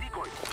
decoys.